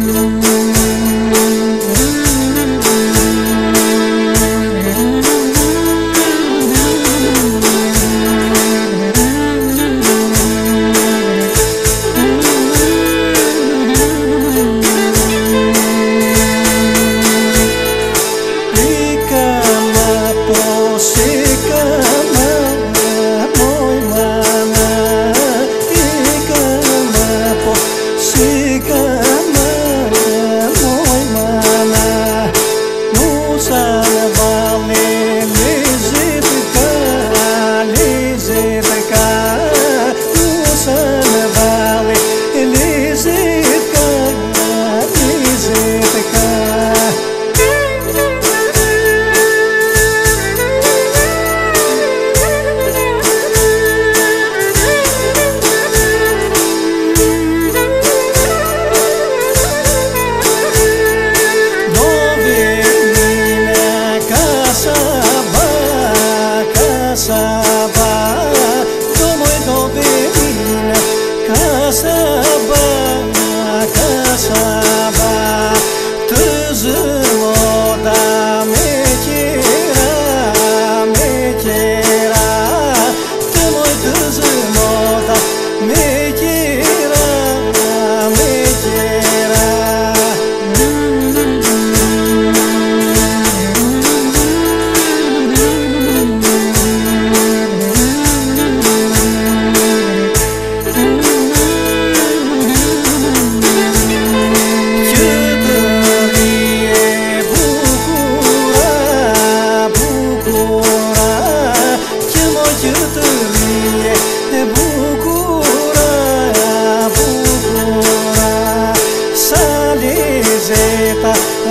you.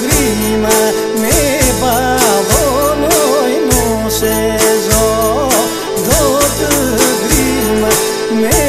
grima me bavo no se zo do grima me